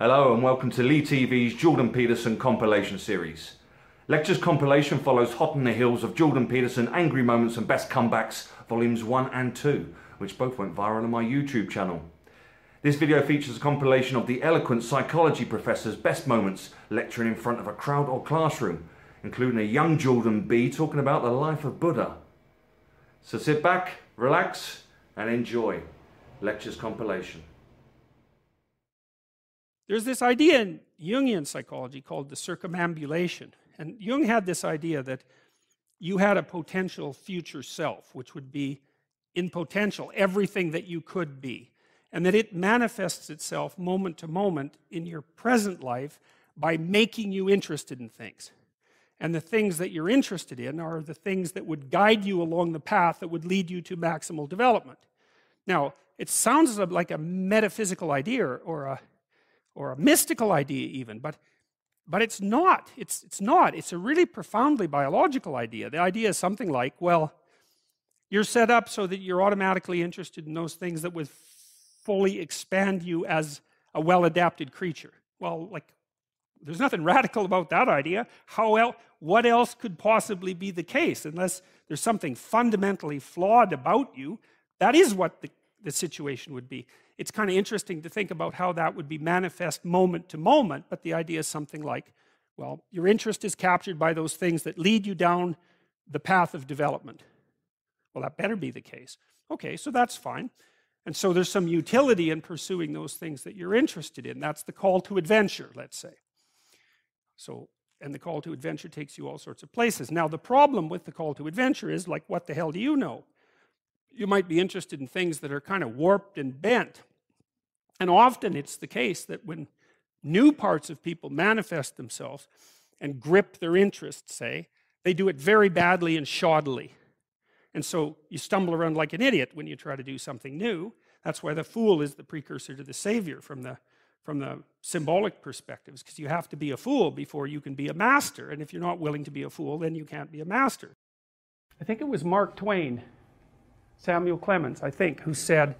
Hello and welcome to Lee TV's Jordan Peterson compilation series. Lectures compilation follows Hot on the Heels of Jordan Peterson Angry Moments and Best Comebacks volumes 1 and 2, which both went viral on my YouTube channel. This video features a compilation of the eloquent psychology professor's best moments lecturing in front of a crowd or classroom, including a young Jordan B talking about the life of Buddha. So sit back, relax, and enjoy Lectures compilation. There's this idea in Jungian psychology called the circumambulation. And Jung had this idea that you had a potential future self, which would be in potential everything that you could be. And that it manifests itself moment to moment in your present life by making you interested in things. And the things that you're interested in are the things that would guide you along the path that would lead you to maximal development. Now, it sounds like a metaphysical idea or a or a mystical idea even, but, but it's not. It's, it's not. It's a really profoundly biological idea. The idea is something like, well, you're set up so that you're automatically interested in those things that would fully expand you as a well-adapted creature. Well, like, there's nothing radical about that idea. How else, what else could possibly be the case unless there's something fundamentally flawed about you? That is what the, the situation would be it's kind of interesting to think about how that would be manifest moment to moment, but the idea is something like, well, your interest is captured by those things that lead you down the path of development. Well, that better be the case. Okay, so that's fine. And so there's some utility in pursuing those things that you're interested in. That's the call to adventure, let's say. So, and the call to adventure takes you all sorts of places. Now, the problem with the call to adventure is like, what the hell do you know? You might be interested in things that are kind of warped and bent. And often it's the case that when new parts of people manifest themselves and grip their interests, say, they do it very badly and shoddily. And so you stumble around like an idiot when you try to do something new. That's why the fool is the precursor to the savior from the, from the symbolic perspectives, because you have to be a fool before you can be a master. And if you're not willing to be a fool, then you can't be a master. I think it was Mark Twain, Samuel Clemens, I think, who said,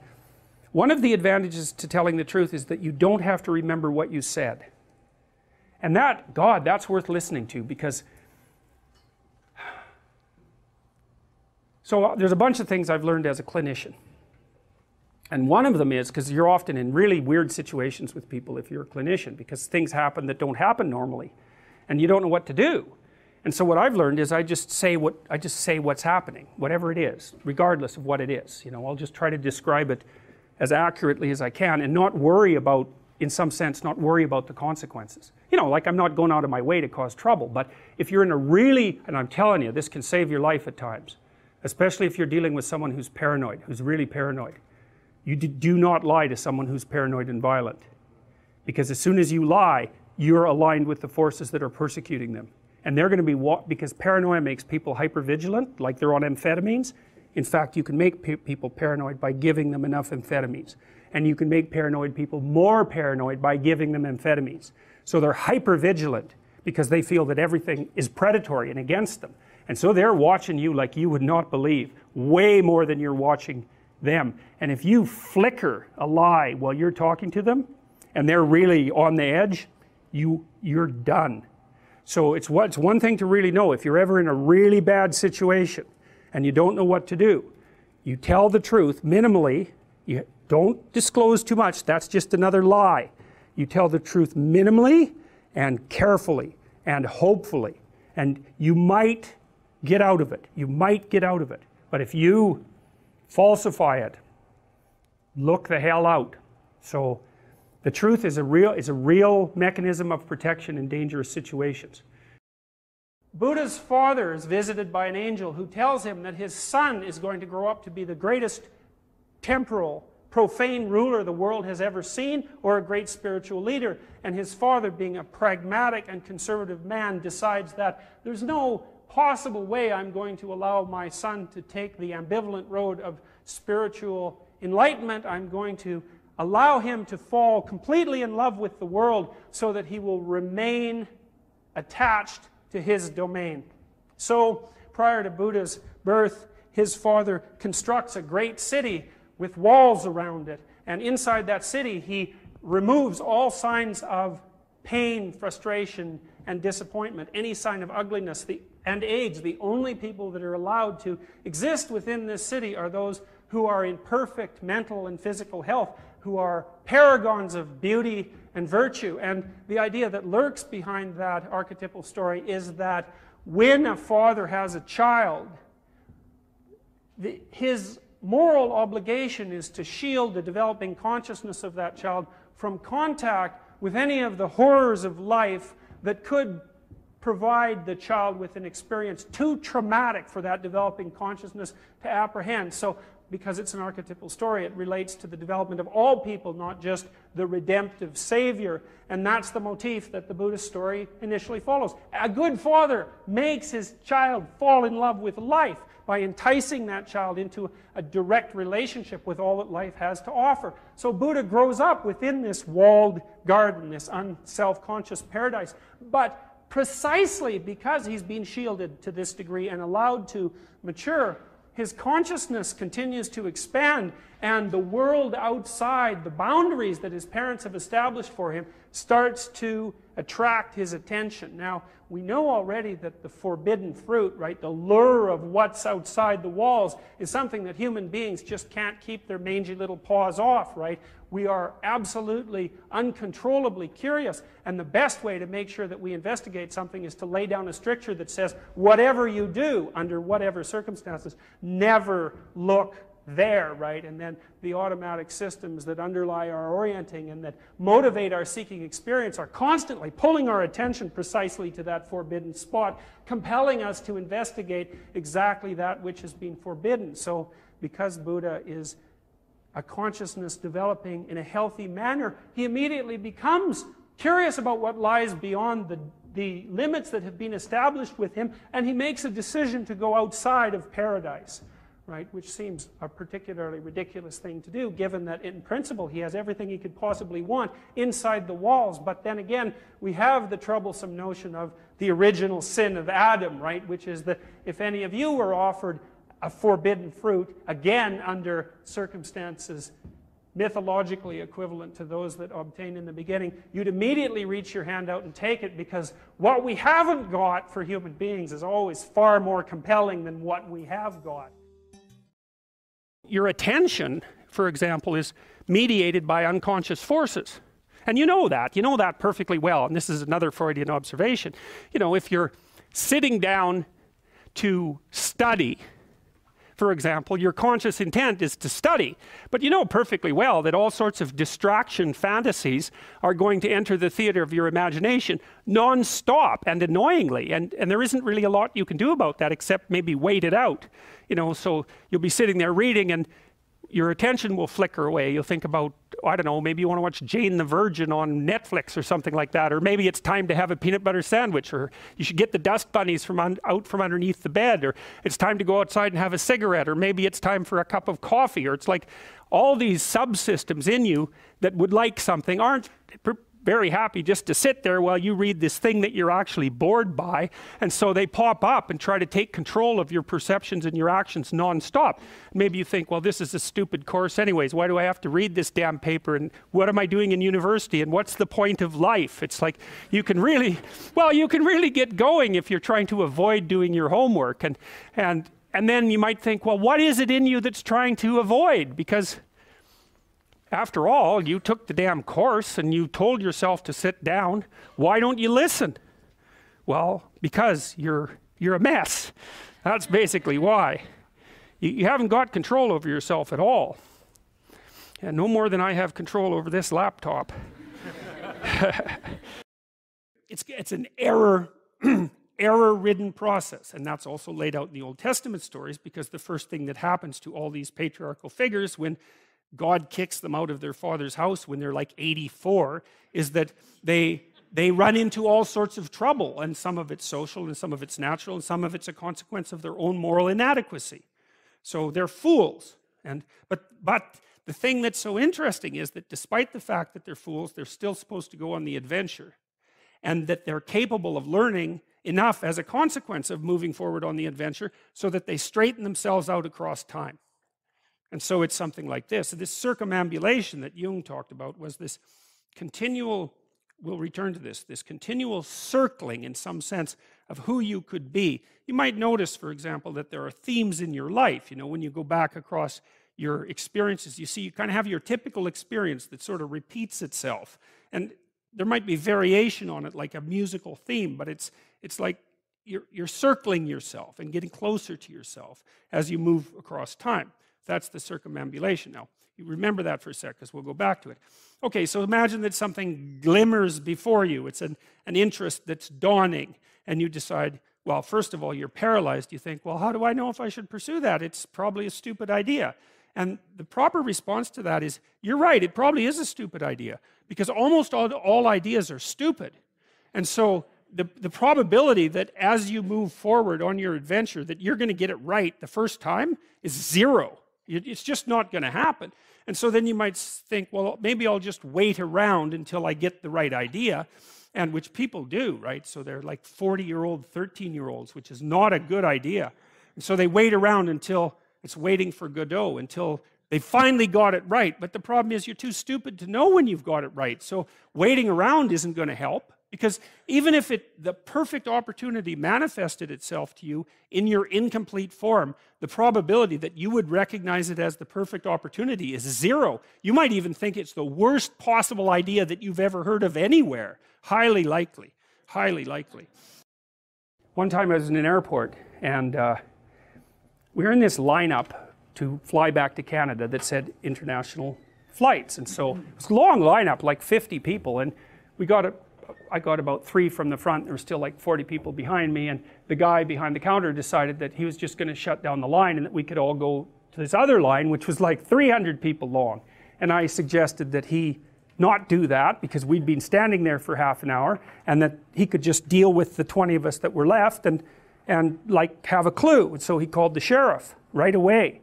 one of the advantages to telling the truth is that you don't have to remember what you said. And that, God, that's worth listening to because. So uh, there's a bunch of things I've learned as a clinician. And one of them is because you're often in really weird situations with people if you're a clinician because things happen that don't happen normally and you don't know what to do. And so what I've learned is I just say what I just say what's happening, whatever it is, regardless of what it is. You know, I'll just try to describe it as accurately as I can and not worry about, in some sense, not worry about the consequences. You know, like I'm not going out of my way to cause trouble, but if you're in a really, and I'm telling you, this can save your life at times, especially if you're dealing with someone who's paranoid, who's really paranoid. You do not lie to someone who's paranoid and violent. Because as soon as you lie, you're aligned with the forces that are persecuting them. And they're going to be, because paranoia makes people hypervigilant, like they're on amphetamines, in fact, you can make pe people paranoid by giving them enough amphetamines. And you can make paranoid people more paranoid by giving them amphetamines. So they're hyper vigilant because they feel that everything is predatory and against them. And so they're watching you like you would not believe, way more than you're watching them. And if you flicker a lie while you're talking to them, and they're really on the edge, you, you're done. So it's, it's one thing to really know if you're ever in a really bad situation, and you don't know what to do. You tell the truth minimally. You don't disclose too much. That's just another lie. You tell the truth minimally and carefully and hopefully. And you might get out of it. You might get out of it. But if you falsify it, look the hell out. So the truth is a real, is a real mechanism of protection in dangerous situations. Buddha's father is visited by an angel who tells him that his son is going to grow up to be the greatest temporal, profane ruler the world has ever seen, or a great spiritual leader. And his father, being a pragmatic and conservative man, decides that there's no possible way I'm going to allow my son to take the ambivalent road of spiritual enlightenment. I'm going to allow him to fall completely in love with the world so that he will remain attached to his domain. So, prior to Buddha's birth, his father constructs a great city with walls around it. And inside that city, he removes all signs of pain, frustration, and disappointment, any sign of ugliness the, and age. The only people that are allowed to exist within this city are those who are in perfect mental and physical health, who are paragons of beauty and virtue. And the idea that lurks behind that archetypal story is that when a father has a child, the, his moral obligation is to shield the developing consciousness of that child from contact with any of the horrors of life that could provide the child with an experience too traumatic for that developing consciousness to apprehend. So because it's an archetypal story, it relates to the development of all people, not just the redemptive Savior. And that's the motif that the Buddhist story initially follows. A good father makes his child fall in love with life by enticing that child into a direct relationship with all that life has to offer. So Buddha grows up within this walled garden, this unself conscious paradise. But precisely because he's been shielded to this degree and allowed to mature, his consciousness continues to expand, and the world outside, the boundaries that his parents have established for him, starts to attract his attention. Now, we know already that the forbidden fruit, right, the lure of what's outside the walls, is something that human beings just can't keep their mangy little paws off, right? We are absolutely uncontrollably curious, and the best way to make sure that we investigate something is to lay down a stricture that says, whatever you do, under whatever circumstances, never look there, right? And then the automatic systems that underlie our orienting and that motivate our seeking experience are constantly pulling our attention precisely to that forbidden spot, compelling us to investigate exactly that which has been forbidden. So, because Buddha is a consciousness developing in a healthy manner, he immediately becomes curious about what lies beyond the, the limits that have been established with him, and he makes a decision to go outside of paradise right? Which seems a particularly ridiculous thing to do, given that in principle he has everything he could possibly want inside the walls. But then again, we have the troublesome notion of the original sin of Adam, right? Which is that if any of you were offered a forbidden fruit, again under circumstances mythologically equivalent to those that obtained in the beginning, you'd immediately reach your hand out and take it because what we haven't got for human beings is always far more compelling than what we have got your attention, for example, is mediated by unconscious forces. And you know that. You know that perfectly well. And this is another Freudian observation. You know, if you're sitting down to study, for example, your conscious intent is to study. But you know perfectly well that all sorts of distraction fantasies are going to enter the theater of your imagination non-stop and annoyingly. And, and there isn't really a lot you can do about that except maybe wait it out. You know, so you'll be sitting there reading and your attention will flicker away. You'll think about, I don't know, maybe you want to watch Jane the Virgin on Netflix or something like that. Or maybe it's time to have a peanut butter sandwich. Or you should get the dust bunnies from out from underneath the bed. Or it's time to go outside and have a cigarette. Or maybe it's time for a cup of coffee. Or it's like all these subsystems in you that would like something aren't very happy just to sit there while you read this thing that you're actually bored by. And so they pop up and try to take control of your perceptions and your actions nonstop. Maybe you think, well, this is a stupid course, anyways. Why do I have to read this damn paper? And what am I doing in university? And what's the point of life? It's like you can really, well, you can really get going if you're trying to avoid doing your homework. And, and, and then you might think, well, what is it in you that's trying to avoid? Because after all, you took the damn course and you told yourself to sit down. Why don't you listen? Well, because you're, you're a mess. That's basically why. You, you haven't got control over yourself at all. And no more than I have control over this laptop. it's, it's an error, error ridden process. And that's also laid out in the Old Testament stories because the first thing that happens to all these patriarchal figures when God kicks them out of their father's house when they're like 84 is that they they run into all sorts of trouble and some of it's social and some of it's natural and some of it's a consequence of their own moral inadequacy. So they're fools. And but but the thing that's so interesting is that despite the fact that they're fools they're still supposed to go on the adventure and that they're capable of learning enough as a consequence of moving forward on the adventure so that they straighten themselves out across time and so it's something like this. So this circumambulation that Jung talked about was this continual, we'll return to this, this continual circling in some sense of who you could be. You might notice, for example, that there are themes in your life. You know, when you go back across your experiences, you see you kind of have your typical experience that sort of repeats itself. And there might be variation on it, like a musical theme, but it's, it's like you're, you're circling yourself and getting closer to yourself as you move across time. That's the circumambulation. Now, you remember that for a sec because we'll go back to it. Okay, so imagine that something glimmers before you. It's an, an interest that's dawning, and you decide, well, first of all, you're paralyzed. You think, well, how do I know if I should pursue that? It's probably a stupid idea. And the proper response to that is, you're right, it probably is a stupid idea because almost all, all ideas are stupid. And so the, the probability that as you move forward on your adventure that you're going to get it right the first time is zero. It's just not going to happen. And so then you might think, well, maybe I'll just wait around until I get the right idea, and which people do, right? So they're like 40 year old, 13 year olds, which is not a good idea. And so they wait around until it's waiting for Godot, until they finally got it right. But the problem is you're too stupid to know when you've got it right. So waiting around isn't going to help. Because even if it, the perfect opportunity manifested itself to you in your incomplete form, the probability that you would recognize it as the perfect opportunity is zero. You might even think it's the worst possible idea that you've ever heard of anywhere. Highly likely. Highly likely. One time I was in an airport and uh, we were in this lineup to fly back to Canada that said international flights. And so it was a long lineup, like 50 people. And we got a I got about three from the front. There were still like 40 people behind me. And the guy behind the counter decided that he was just going to shut down the line and that we could all go to this other line, which was like 300 people long. And I suggested that he not do that because we'd been standing there for half an hour and that he could just deal with the 20 of us that were left and, and like have a clue. So he called the sheriff right away.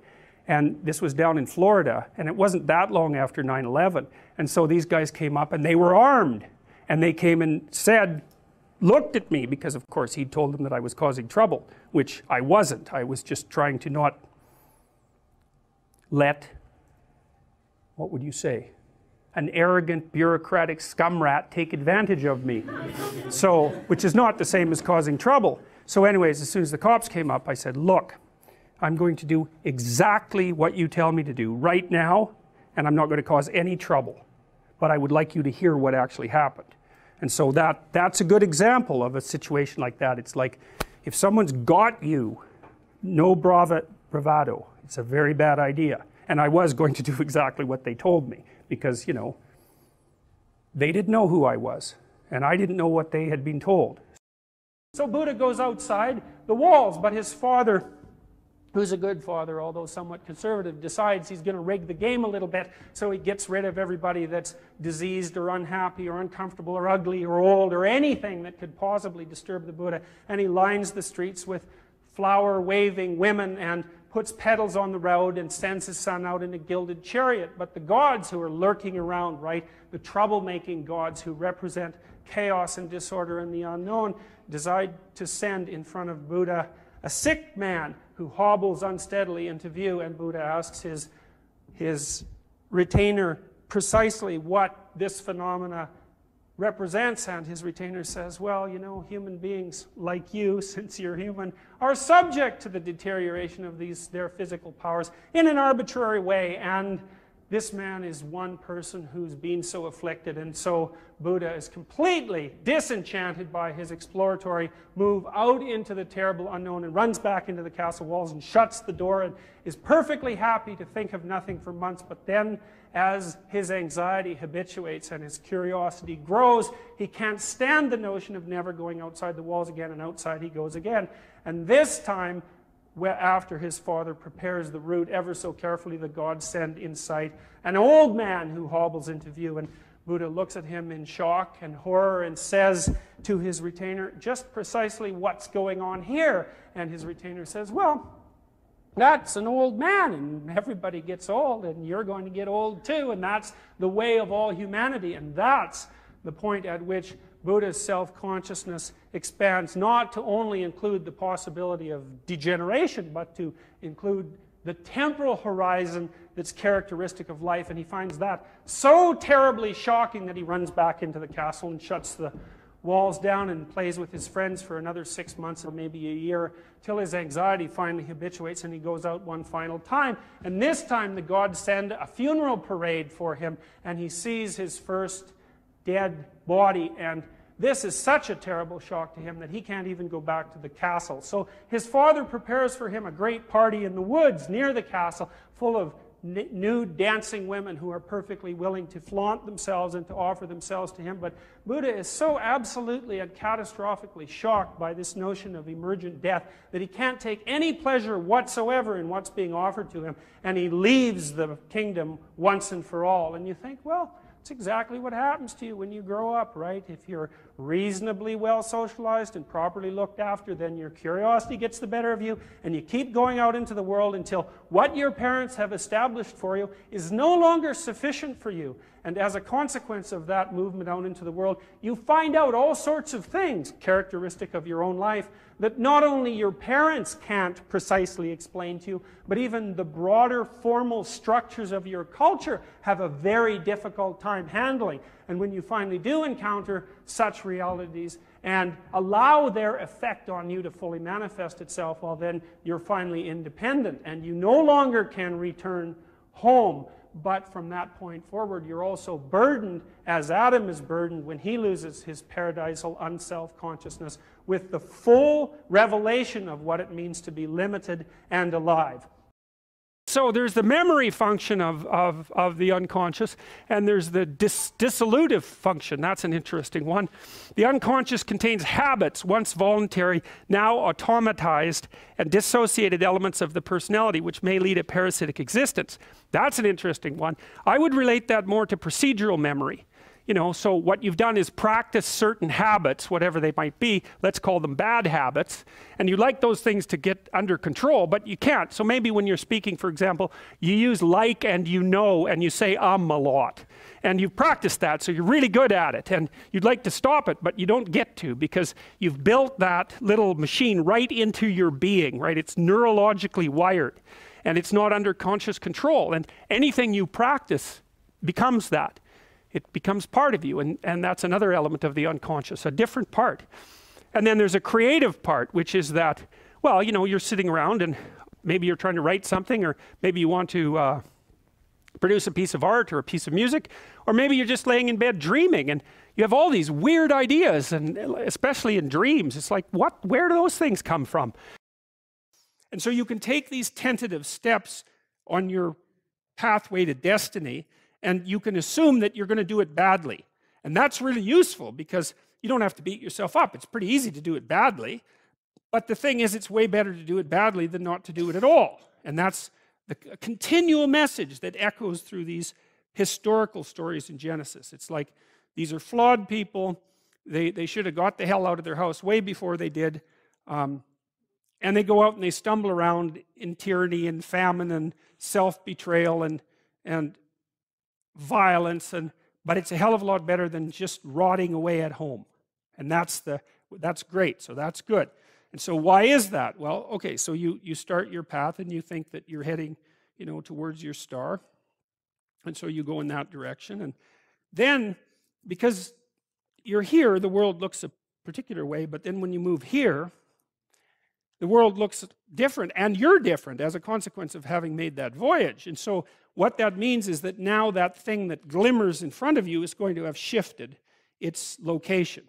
And this was down in Florida. And it wasn't that long after 9 11. And so these guys came up and they were armed and they came and said, looked at me, because of course he'd told them that I was causing trouble, which I wasn't. I was just trying to not let, what would you say, an arrogant bureaucratic scum rat take advantage of me. So, which is not the same as causing trouble. So, anyways, as soon as the cops came up, I said, Look, I'm going to do exactly what you tell me to do right now, and I'm not going to cause any trouble but I would like you to hear what actually happened. And so that, that's a good example of a situation like that. It's like if someone's got you, no brava, bravado. It's a very bad idea. And I was going to do exactly what they told me because, you know, they didn't know who I was, and I didn't know what they had been told. So Buddha goes outside the walls, but his father who's a good father, although somewhat conservative, decides he's going to rig the game a little bit so he gets rid of everybody that's diseased or unhappy or uncomfortable or ugly or old or anything that could possibly disturb the Buddha. And he lines the streets with flower waving women and puts petals on the road and sends his son out in a gilded chariot. But the gods who are lurking around, right, the troublemaking gods who represent chaos and disorder and the unknown, decide to send in front of Buddha a sick man who hobbles unsteadily into view, and Buddha asks his, his retainer precisely what this phenomena represents, and his retainer says, Well, you know, human beings like you, since you're human, are subject to the deterioration of these their physical powers in an arbitrary way, and this man is one person who's been so afflicted. And so Buddha is completely disenchanted by his exploratory move out into the terrible unknown and runs back into the castle walls and shuts the door and is perfectly happy to think of nothing for months. But then, as his anxiety habituates and his curiosity grows, he can't stand the notion of never going outside the walls again, and outside he goes again. And this time, after his father prepares the route ever so carefully, the gods send in sight an old man who hobbles into view. And Buddha looks at him in shock and horror and says to his retainer, just precisely what's going on here. And his retainer says, Well, that's an old man, and everybody gets old, and you're going to get old too, and that's the way of all humanity. And that's the point at which Buddha's self consciousness expands not to only include the possibility of degeneration, but to include the temporal horizon that's characteristic of life, and he finds that so terribly shocking that he runs back into the castle and shuts the walls down and plays with his friends for another six months or maybe a year till his anxiety finally habituates and he goes out one final time. And this time the gods send a funeral parade for him and he sees his first dead body and this is such a terrible shock to him that he can't even go back to the castle. So his father prepares for him a great party in the woods near the castle, full of nude dancing women who are perfectly willing to flaunt themselves and to offer themselves to him. But Buddha is so absolutely and catastrophically shocked by this notion of emergent death that he can't take any pleasure whatsoever in what's being offered to him, and he leaves the kingdom once and for all. And you think, well, it's exactly what happens to you when you grow up, right? If you're reasonably well socialized and properly looked after, then your curiosity gets the better of you, and you keep going out into the world until what your parents have established for you is no longer sufficient for you. And as a consequence of that movement out into the world, you find out all sorts of things characteristic of your own life that not only your parents can't precisely explain to you, but even the broader formal structures of your culture have a very difficult time handling. And when you finally do encounter such realities and allow their effect on you to fully manifest itself, well, then you're finally independent and you no longer can return home but from that point forward, you're also burdened, as Adam is burdened when he loses his paradisal unself consciousness, with the full revelation of what it means to be limited and alive. So there's the memory function of, of, of the unconscious, and there's the dis dissolutive function. That's an interesting one. The unconscious contains habits, once voluntary, now automatized, and dissociated elements of the personality, which may lead a parasitic existence. That's an interesting one. I would relate that more to procedural memory you know, so what you've done is practice certain habits, whatever they might be, let's call them bad habits, and you like those things to get under control, but you can't. So maybe when you're speaking, for example, you use like and you know, and you say um a lot. And you've practiced that, so you're really good at it, and you'd like to stop it, but you don't get to because you've built that little machine right into your being, right? It's neurologically wired, and it's not under conscious control. And anything you practice becomes that it becomes part of you and, and that's another element of the unconscious a different part. And then there's a creative part which is that well you know you're sitting around and maybe you're trying to write something or maybe you want to uh, produce a piece of art or a piece of music or maybe you're just laying in bed dreaming and you have all these weird ideas and especially in dreams it's like what where do those things come from? And so you can take these tentative steps on your pathway to destiny and you can assume that you're going to do it badly. And that's really useful because you don't have to beat yourself up. It's pretty easy to do it badly. But the thing is, it's way better to do it badly than not to do it at all. And that's the continual message that echoes through these historical stories in Genesis. It's like these are flawed people. They, they should have got the hell out of their house way before they did. Um, and they go out and they stumble around in tyranny and famine and self betrayal and, and violence, and, but it's a hell of a lot better than just rotting away at home. And that's, the, that's great, so that's good. And so why is that? Well, okay, so you, you start your path and you think that you're heading, you know, towards your star. And so you go in that direction. And then, because you're here, the world looks a particular way, but then when you move here, the world looks different, and you're different as a consequence of having made that voyage. And so, what that means is that now that thing that glimmers in front of you is going to have shifted its location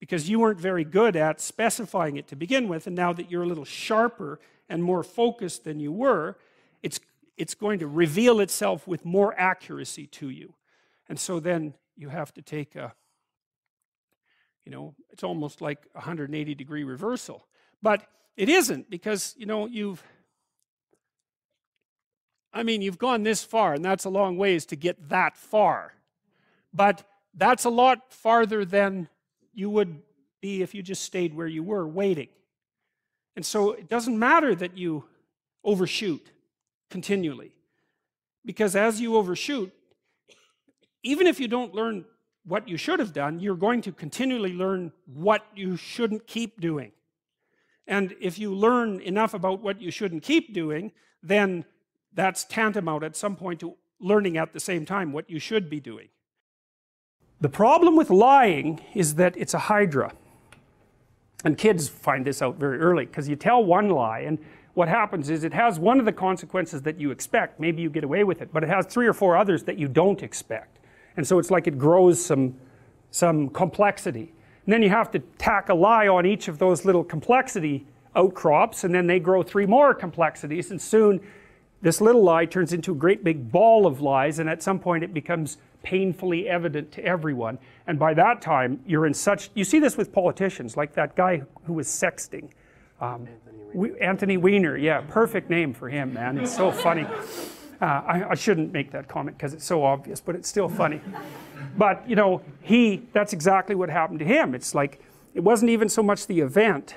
because you weren't very good at specifying it to begin with. And now that you're a little sharper and more focused than you were, it's, it's going to reveal itself with more accuracy to you. And so then you have to take a, you know, it's almost like a 180 degree reversal. But it isn't because, you know, you've, I mean, you've gone this far, and that's a long ways to get that far. But that's a lot farther than you would be if you just stayed where you were waiting. And so it doesn't matter that you overshoot continually. Because as you overshoot, even if you don't learn what you should have done, you're going to continually learn what you shouldn't keep doing. And if you learn enough about what you shouldn't keep doing, then that's tantamount at some point to learning at the same time what you should be doing. The problem with lying is that it's a hydra. And kids find this out very early because you tell one lie, and what happens is it has one of the consequences that you expect. Maybe you get away with it, but it has three or four others that you don't expect. And so it's like it grows some, some complexity. And then you have to tack a lie on each of those little complexity outcrops, and then they grow three more complexities, and soon this little lie turns into a great big ball of lies, and at some point it becomes painfully evident to everyone. And by that time, you're in such. You see this with politicians, like that guy who was sexting. Um, Anthony, Weiner. Anthony Weiner, yeah, perfect name for him, man. It's so funny. Uh, I, I, shouldn't make that comment because it's so obvious, but it's still funny. But, you know, he, that's exactly what happened to him. It's like, it wasn't even so much the event,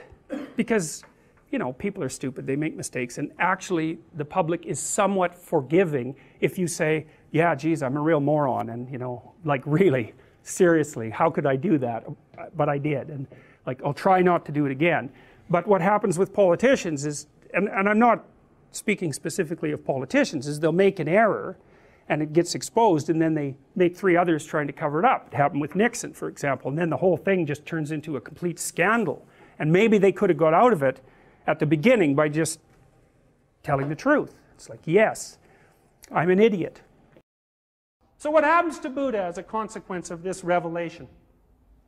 because you know, people are stupid, they make mistakes, and actually the public is somewhat forgiving if you say, yeah, geez, I'm a real moron, and you know, like really, seriously, how could I do that? But I did, and like, I'll try not to do it again. But what happens with politicians is, and, and I'm not speaking specifically of politicians, is they'll make an error, and it gets exposed, and then they make three others trying to cover it up. It happened with Nixon, for example, and then the whole thing just turns into a complete scandal. And maybe they could have got out of it at the beginning by just telling the truth. It's like, yes, I'm an idiot. So, what happens to Buddha as a consequence of this revelation?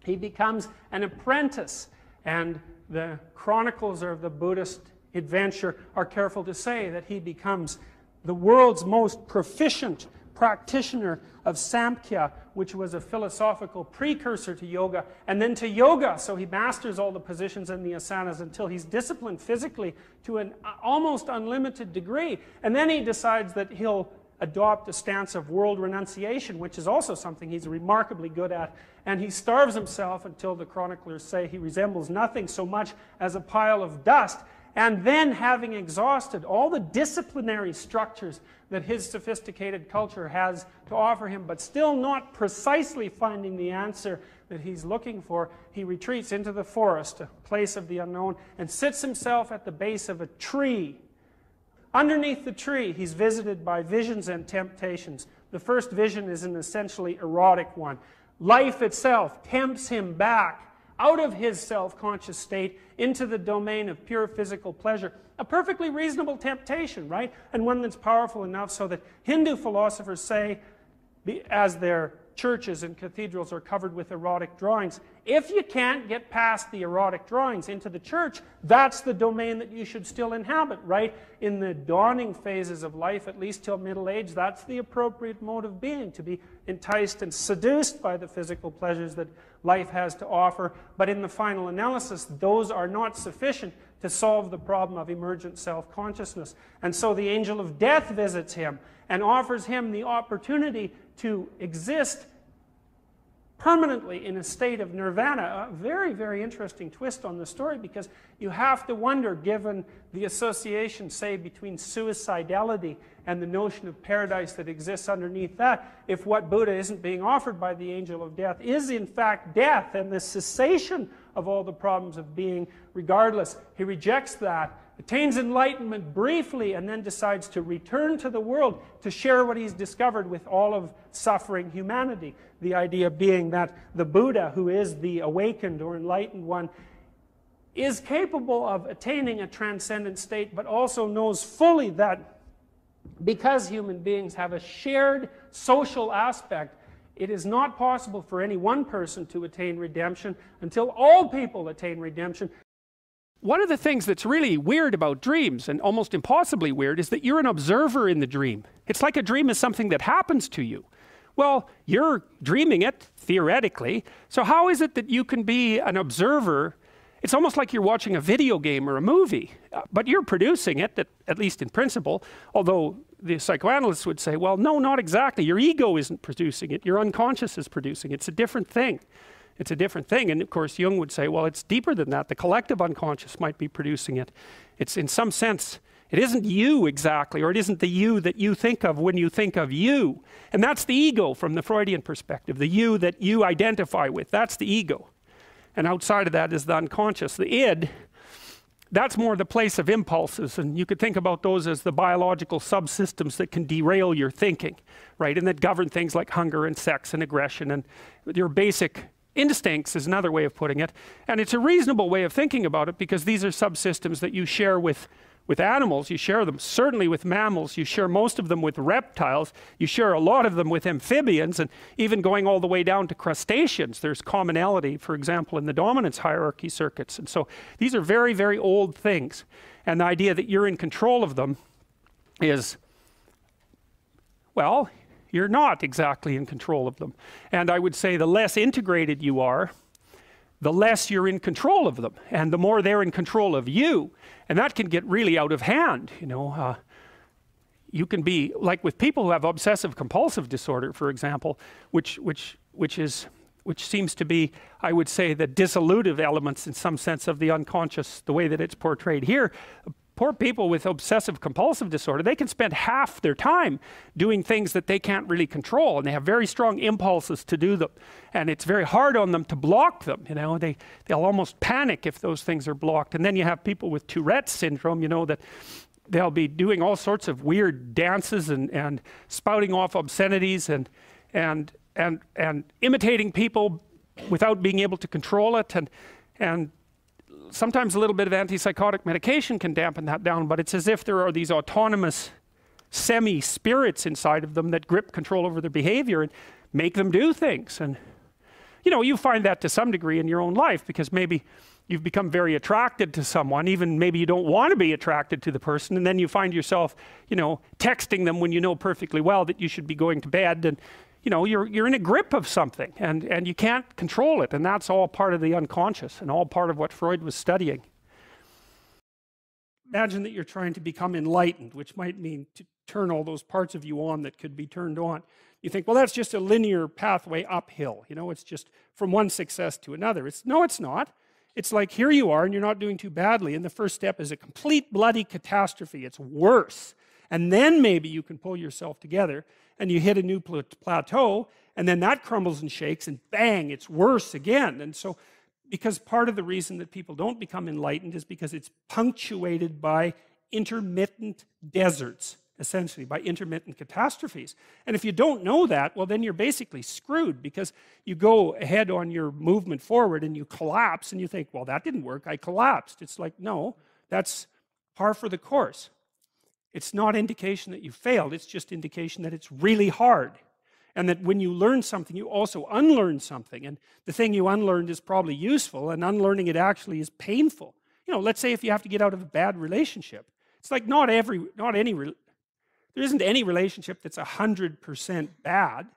He becomes an apprentice, and the chronicles of the Buddhist adventure are careful to say that he becomes the world's most proficient practitioner of Samkhya, which was a philosophical precursor to yoga, and then to yoga. So he masters all the positions and the asanas until he's disciplined physically to an almost unlimited degree. And then he decides that he'll adopt a stance of world renunciation, which is also something he's remarkably good at. And he starves himself until the chroniclers say he resembles nothing so much as a pile of dust. And then, having exhausted all the disciplinary structures that his sophisticated culture has to offer him, but still not precisely finding the answer that he's looking for, he retreats into the forest, a place of the unknown, and sits himself at the base of a tree. Underneath the tree, he's visited by visions and temptations. The first vision is an essentially erotic one. Life itself tempts him back out of his self conscious state into the domain of pure physical pleasure. A perfectly reasonable temptation, right? And one that's powerful enough so that Hindu philosophers say, as their churches and cathedrals are covered with erotic drawings, if you can't get past the erotic drawings into the church, that's the domain that you should still inhabit, right? In the dawning phases of life, at least till middle age, that's the appropriate mode of being, to be enticed and seduced by the physical pleasures that life has to offer. But in the final analysis, those are not sufficient to solve the problem of emergent self consciousness. And so the angel of death visits him and offers him the opportunity to exist permanently in a state of nirvana. A very, very interesting twist on the story because you have to wonder, given the association, say, between suicidality and the notion of paradise that exists underneath that, if what Buddha isn't being offered by the angel of death is in fact death and the cessation of all the problems of being, regardless. He rejects that attains enlightenment briefly, and then decides to return to the world to share what he's discovered with all of suffering humanity. The idea being that the Buddha, who is the awakened or enlightened one, is capable of attaining a transcendent state, but also knows fully that because human beings have a shared social aspect, it is not possible for any one person to attain redemption until all people attain redemption. One of the things that's really weird about dreams, and almost impossibly weird, is that you're an observer in the dream. It's like a dream is something that happens to you. Well, you're dreaming it, theoretically, so how is it that you can be an observer? It's almost like you're watching a video game or a movie, uh, but you're producing it, at, at least in principle, although the psychoanalysts would say, well, no, not exactly. Your ego isn't producing it, your unconscious is producing it. It's a different thing it's a different thing. And of course, Jung would say, well, it's deeper than that. The collective unconscious might be producing it. It's in some sense, it isn't you exactly, or it isn't the you that you think of when you think of you. And that's the ego from the Freudian perspective, the you that you identify with. That's the ego. And outside of that is the unconscious. The id, that's more the place of impulses and you could think about those as the biological subsystems that can derail your thinking right and that govern things like hunger and sex and aggression and your basic instincts is another way of putting it and it's a reasonable way of thinking about it because these are subsystems that you share with with animals, you share them certainly with mammals, you share most of them with reptiles, you share a lot of them with amphibians, and even going all the way down to crustaceans, there's commonality, for example, in the dominance hierarchy circuits. And so these are very, very old things. And the idea that you're in control of them is, well, you're not exactly in control of them. And I would say the less integrated you are, the less you're in control of them and the more they're in control of you and that can get really out of hand you know uh, you can be like with people who have obsessive compulsive disorder for example which which which is which seems to be i would say the dissolutive elements in some sense of the unconscious the way that it's portrayed here poor people with obsessive compulsive disorder, they can spend half their time doing things that they can't really control and they have very strong impulses to do them. And it's very hard on them to block them, you know, they, they'll almost panic if those things are blocked. And then you have people with Tourette's syndrome, you know, that they'll be doing all sorts of weird dances and, and spouting off obscenities and, and, and, and imitating people without being able to control it and, and sometimes a little bit of antipsychotic medication can dampen that down, but it's as if there are these autonomous semi-spirits inside of them that grip control over their behavior and make them do things. And you know, you find that to some degree in your own life because maybe you've become very attracted to someone, even maybe you don't want to be attracted to the person, and then you find yourself, you know, texting them when you know perfectly well that you should be going to bed and you know, you're, you're in a grip of something and, and you can't control it. And that's all part of the unconscious and all part of what Freud was studying. Imagine that you're trying to become enlightened, which might mean to turn all those parts of you on that could be turned on. You think, well, that's just a linear pathway uphill. You know, it's just from one success to another. It's, no, it's not. It's like here you are and you're not doing too badly. And the first step is a complete bloody catastrophe. It's worse. And then maybe you can pull yourself together and you hit a new plateau, and then that crumbles and shakes, and bang, it's worse again. And so, because part of the reason that people don't become enlightened is because it's punctuated by intermittent deserts, essentially, by intermittent catastrophes. And if you don't know that, well, then you're basically screwed because you go ahead on your movement forward and you collapse, and you think, well, that didn't work, I collapsed. It's like, no, that's par for the course. It's not indication that you failed, it's just indication that it's really hard. And that when you learn something, you also unlearn something. And the thing you unlearned is probably useful, and unlearning it actually is painful. You know, let's say if you have to get out of a bad relationship. It's like not every, not any, there isn't any relationship that's 100% bad.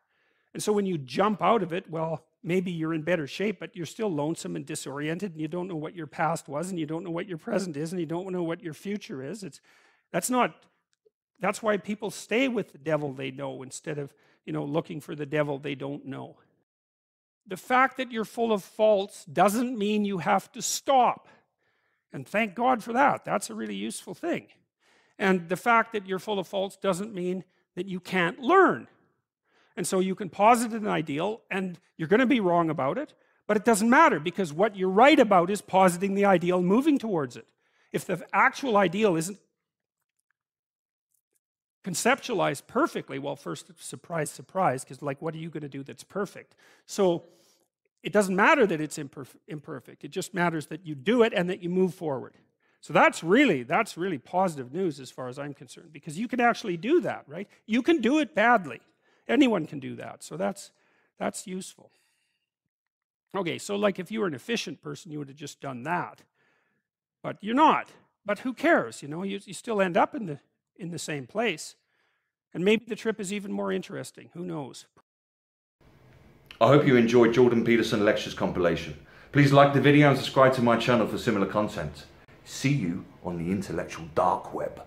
And so when you jump out of it, well, maybe you're in better shape, but you're still lonesome and disoriented, and you don't know what your past was, and you don't know what your present is, and you don't know what your future is. It's, that's not, that's why people stay with the devil they know instead of, you know, looking for the devil they don't know. The fact that you're full of faults doesn't mean you have to stop. And thank God for that. That's a really useful thing. And the fact that you're full of faults doesn't mean that you can't learn. And so you can posit an ideal and you're going to be wrong about it, but it doesn't matter because what you're right about is positing the ideal and moving towards it. If the actual ideal isn't conceptualized perfectly, well, first, surprise, surprise, because like, what are you going to do that's perfect? So it doesn't matter that it's imperf imperfect. It just matters that you do it and that you move forward. So that's really, that's really positive news as far as I'm concerned, because you can actually do that, right? You can do it badly. Anyone can do that. So that's, that's useful. Okay, so like if you were an efficient person, you would have just done that. But you're not. But who cares? You know, you, you still end up in the in the same place. And maybe the trip is even more interesting. Who knows? I hope you enjoyed Jordan Peterson Lectures compilation. Please like the video and subscribe to my channel for similar content. See you on the intellectual dark web.